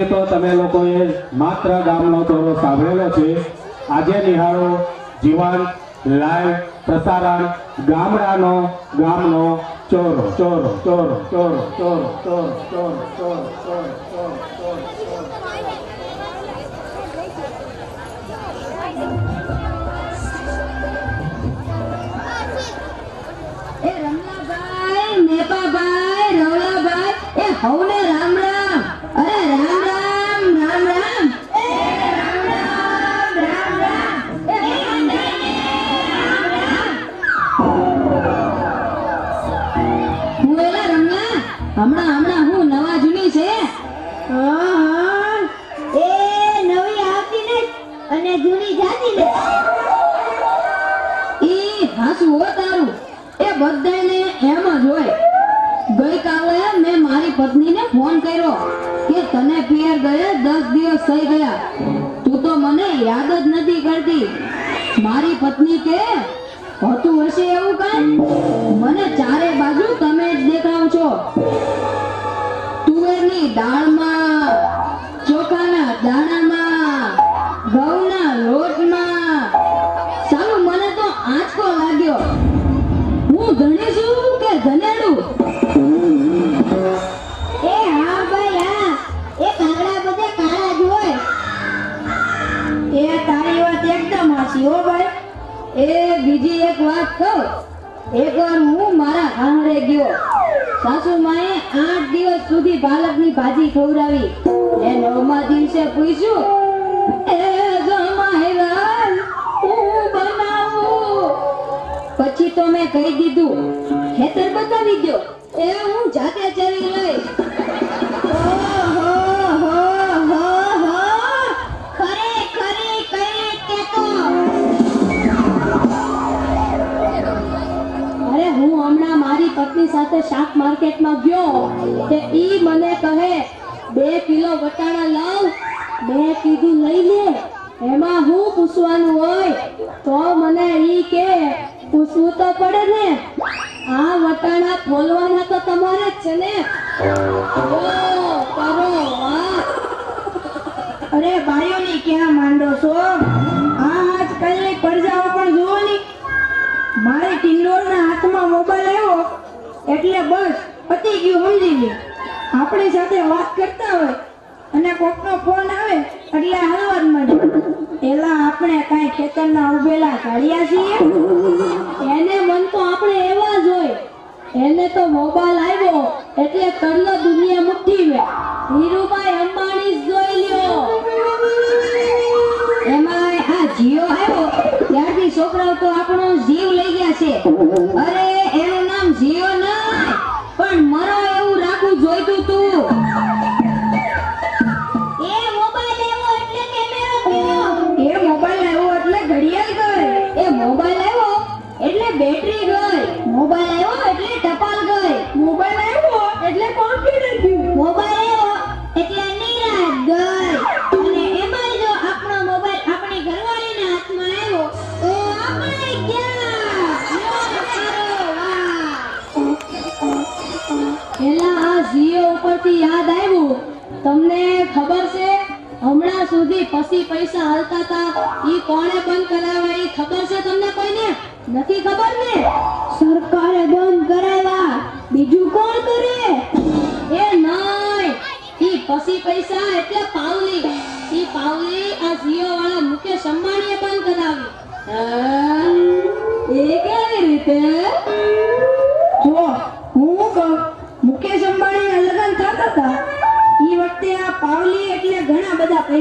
તો તમે લોકોએ માત્ર ગામનો ચોરો સાંભળેલો છે આજે નિહાળો જીવન લાઈવ પ્રસારણ ગામડાનો ગામનો ચોરો ચોરો ચોરો ચોરો ચોરો ચોરો ચોરો ચોરો ચોરો ચોરો ચોરો એ રમલાભાઈ નેપાભાઈ રવલાભાઈ એ હવને હમણાં હમણાં હું નવા જૂની છે. એ નવી આવતી ને અને જૂની જાતી ને ઈ હાસુ હો તારું. એ બધાને એમ જ હોય. ગઈકાલે મેં મારી પત્નીને ફોન કર્યો કે તને પિયર ગયે દસ દિવસ થઈ ગયા. તું તો મને યાદ જ નથી કરતી. મારી પત્ની કે હોતું હશે એવું કઈ? મને ચારે બાજુ તમે જ દેખાવ છો તુવેરની દાળમાં, ચોખાના દાણામાં, ઘઉંના લોટમાં. સારું, મને તો આંચકો લાગ્યો. હું ધણી છું? બીજી એક વાત કહું. એકવાર હું મારા આંગણે ગયો. સાસુ માએ આઠ દિવસ સુધી બાલકની ભાજી ખવડાવી. એ નવમા દિવસે પૂછ્યું, એ જમાહેલાલ હું બનાવું? પછી તો મેં કહી દીધું, ખેતર બતાવી દો એ હું જાતે ચરી લઈશ. કિલો વટાણા લાવ. મેં કીધું, લઈ લે. એમાં હું પૂછવાનું હોય તો મને ઈ કે, પૂછવું તો પડે ને. આ વટાણા ખોલવાના તો તમારે જ છે ને. કરો અરે ભાઈઓની ક્યાં માંડો છો? આ આજ કઈ પડજાઓ પણ જુઓ ની. મારે ટિંડોળના હાથમાં મોબાઈલ આવ્યો. એટલે બસ પતી ગયું, સમજી લે આપણી સાથે વાત કરતા હોય અને કોકનો ફોન આવે એટલે હાલવા મળે એલા આપણે કાંઈ ખેતરના ઉભેલા કાઢ્યા છીએ. એને મન તો આપણે એવા જ હોય. એને તો મોબાઈલ આવ્યો એટલે તરલો દુનિયા મુઠ્ઠી વે ધીરુભાઈ અંબાણી જોઈ લ્યો. એમાં આ જીઓ આવ્યો. ત્યારથી છોકરાઓ તો આપણો જીવ લઈ ગયા છે. અરે બેટરી ગઈ. મોબાઈલ આવ્યો એટલે ટપાલ ગઈ. મોબાઈલ આવ્યો? એટલે કોન્ફિડન્સ ગયું મોબાઈલ આવ્યો એટલે નિરાશ ગઈ. અને એમાં જો આપણો મોબાઈલ આપણી ઘરવાળીના હાથમાં આવ્યો તો આપણે ગયા એલા આ જીઓ ઉપરથી યાદ આવ્યું. તમને ખબર છે હમણાં સુધી પસી પૈસા હાલતા હતા. ઈ કોણે બંધ કરાવ્યા ઈ ખબર છે તમને કોઈને? નથી ખબર ને? સરકારે બંધ કરાવ્યા. બીજું કોણ કરે? એ નહીં ઈ પસી પૈસા એટલે પાવલી. ઈ પાવલી આ જીઓ વાળા મુકેશ અંબાણીએ બંધ કરાવી.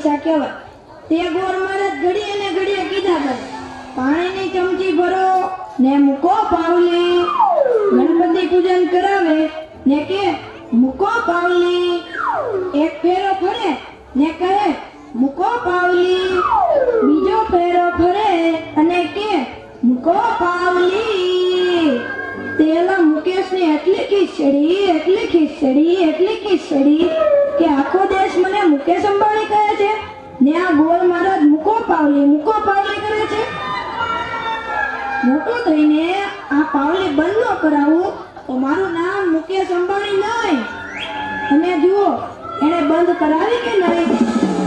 પૈસા કહેવાય. તે ગોર મહારાજ ઘડીએ ને ઘડીએ કીધા કરે. પાણીની ચમચી ભરો, ને મૂકો પાવલી ગણપતિ પૂજન કરાવે, ને કે, મૂકો પાવલી એક ફેરો ફરે, ને કહે, મૂકો પાવલી બીજો ફેરો ફરે અને કે, મૂકો પાવલી તેલા મુકેશને એટલી ખીચડી એટલી ખીચડી એટલી ખીચડી કે આખો દેશ મને મુકેશ અંબાણી કહે છે. ને ગોળ મહારાજ મૂકો પાવલી. મૂકો પાવલી કરે છે? મોટો થઈને આ પાવલી બંધ ન કરાવું તો મારું નામ મુકેશ અંબાણી નહીં. અને જુઓ, એને બંધ કરાવી કે નહીં?